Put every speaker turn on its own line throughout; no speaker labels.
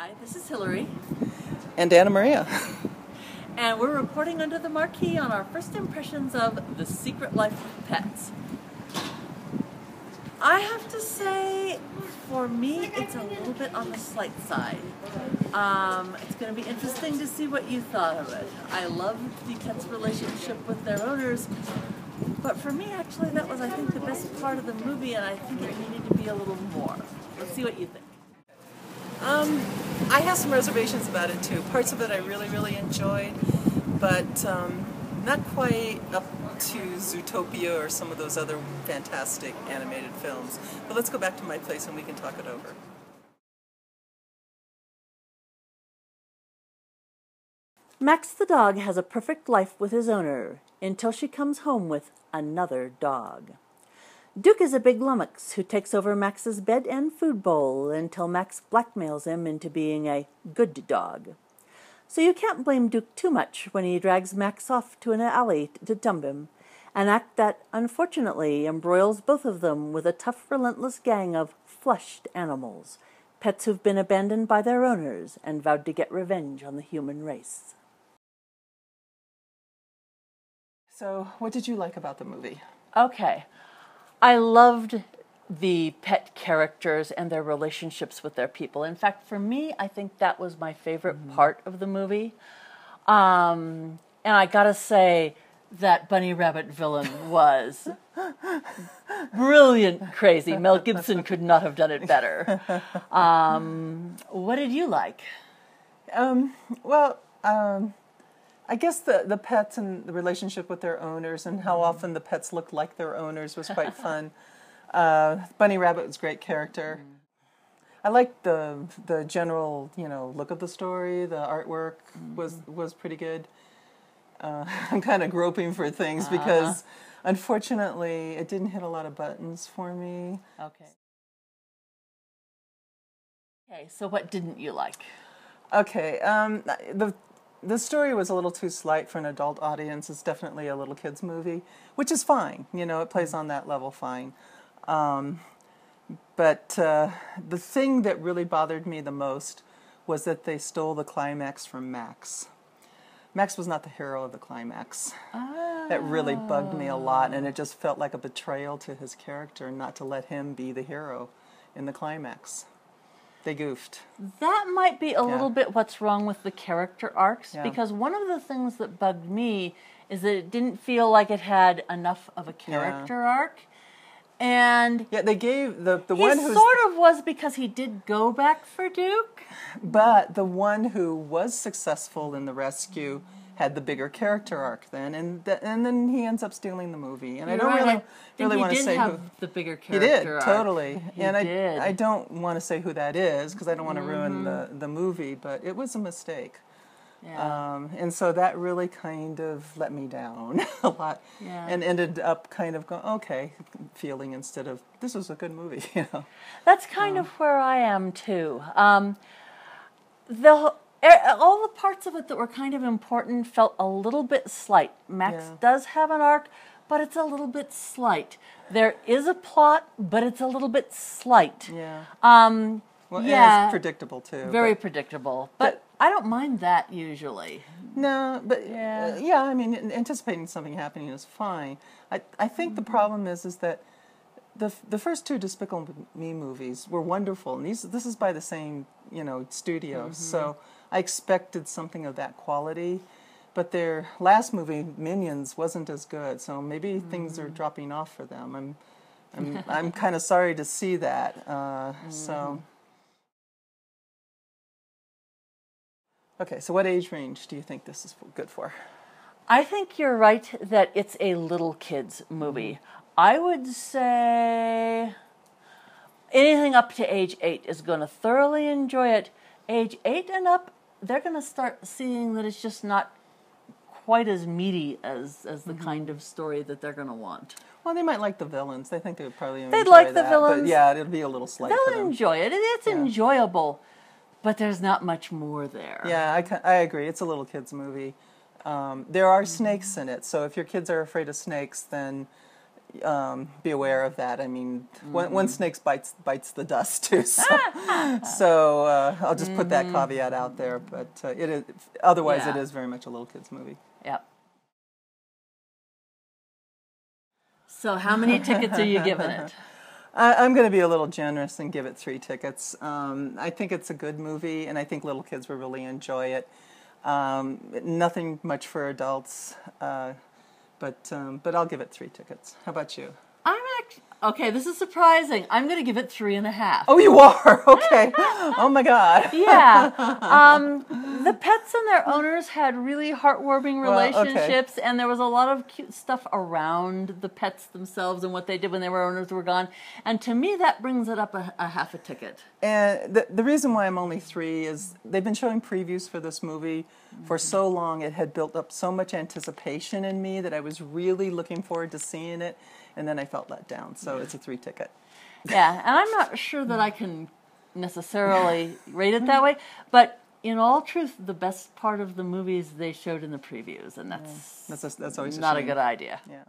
Hi, this is Hilari,
And Anna Maria.
and we're reporting under the marquee on our first impressions of The Secret Life of Pets. I have to say, for me, it's a little bit on the slight side. Um, it's going to be interesting to see what you thought of it. I love the pets' relationship with their owners, but for me, actually, that was, I think, the best part of the movie, and I think it needed to be a little more. Let's see what you think.
Um, I have some reservations about it too. Parts of it I really, really enjoyed, but um, not quite up to Zootopia or some of those other fantastic animated films. But let's go back to my place and we can talk it over.
Max the dog has a perfect life with his owner until she comes home with another dog. Duke is a big lummox who takes over Max's bed and food bowl until Max blackmails him into being a good dog. So you can't blame Duke too much when he drags Max off to an alley to dump him, an act that unfortunately embroils both of them with a tough, relentless gang of flushed animals, pets who've been abandoned by their owners and vowed to get revenge on the human race.
So, what did you like about the movie?
Okay. I loved the pet characters and their relationships with their people. In fact, for me, I think that was my favorite mm-hmm. part of the movie. Um, and I gotta say, that bunny rabbit villain was brilliant, crazy. Mel Gibson could not have done it better. Um, what did you like?
Um, well, um, I guess the, the pets and the relationship with their owners and how often the pets looked like their owners was quite fun. Uh, Bunny Rabbit was a great character. Mm. I liked the the general you know look of the story. The artwork mm-hmm. was was pretty good. Uh, I'm kind of groping for things uh-huh. because unfortunately it didn't hit a lot of buttons for me.
Okay. Okay, so what didn't you like?
Okay, um, the the story was a little too slight for an adult audience. It's definitely a little kids movie, which is fine. You know, it plays on that level fine. Um, but uh, the thing that really bothered me the most was that they stole the climax from Max. Max was not the hero of the climax. Oh. That really bugged me a lot, and it just felt like a betrayal to his character not to let him be the hero in the climax. They goofed.
That might be a yeah. little bit what's wrong with the character arcs yeah. because one of the things that bugged me is that it didn't feel like it had enough of a character yeah. arc. And
yeah, they gave the the one who
sort of was because he did go back for Duke,
but the one who was successful in the rescue had the bigger character arc then, and th- and then he ends up stealing the movie. And You're I don't right. really I really want to say who
the bigger character.
He did
arc.
totally,
he
and
did.
I I don't want to say who that is because I don't want to mm-hmm. ruin the the movie, but it was a mistake. Yeah. Um, and so that really kind of let me down a lot, yeah. and ended up kind of going okay, feeling instead of this was a good movie, you know.
That's kind um, of where I am too. Um, the all the parts of it that were kind of important felt a little bit slight. Max yeah. does have an arc, but it's a little bit slight. There is a plot, but it's a little bit slight.
Yeah.
Um,
well, yeah. it's predictable too.
Very but, predictable. But, but, I don't mind that usually.
No, but yeah, uh, yeah. I mean, anticipating something happening is fine. I I think mm-hmm. the problem is is that the the first two Despicable Me movies were wonderful, and these this is by the same you know studio, mm-hmm. so I expected something of that quality. But their last movie, Minions, wasn't as good, so maybe mm-hmm. things are mm-hmm. dropping off for them. I'm, I'm, I'm kind of sorry to see that. Uh, mm-hmm. So, okay. So, what age range do you think this is good for?
I think you're right that it's a little kids movie. Mm-hmm. I would say anything up to age eight is going to thoroughly enjoy it. Age eight and up they're going to start seeing that it's just not quite as meaty as as the mm-hmm. kind of story that they're going to want.
Well, they might like the villains. They think they would probably
they'd like the villains.
But yeah, it'll be a little slight.
They'll enjoy it. It's yeah. enjoyable, but there's not much more there.
Yeah, I, I agree. It's a little kids movie. Um, there are mm-hmm. snakes in it, so if your kids are afraid of snakes, then um, be aware of that. I mean, one, one snake bites bites the dust too. So, so uh, I'll just put that caveat out there. But uh, it is otherwise it
Yeah.
is very much a little kids movie.
Yep. So, how many tickets are you giving it?
I, I'm going to be a little generous and give it three tickets. Um, I think it's a good movie, and I think little kids will really enjoy it. Um, nothing much for adults, uh, but um, but I'll give it three tickets. How about you?
I'm actually, okay, this is surprising. I'm going to give it three and a half.
Oh, you are okay. oh my God.
Yeah. Um, the pets and their owners had really heartwarming
Well, okay.
relationships, and there was a lot of cute stuff around the pets themselves and what they did when their owners were gone. And to me, that brings it up a, a half a ticket.
And the, the reason why I'm only three is they've been showing previews for this movie for mm-hmm. so long. It had built up so much anticipation in me that I was really looking forward to seeing it, and then I felt let down. So it's a three ticket.
Yeah, and I'm not sure that I can necessarily rate it that way, but in all truth, the best part of the movies they showed in the previews, and that's
That's a, that's always
not a
shame.
good idea.
Yeah.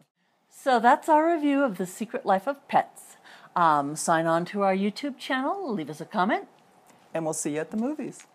So that's our review of The Secret Life of Pets. Um, sign on to our YouTube channel, leave us a comment.
And we'll see you at the movies.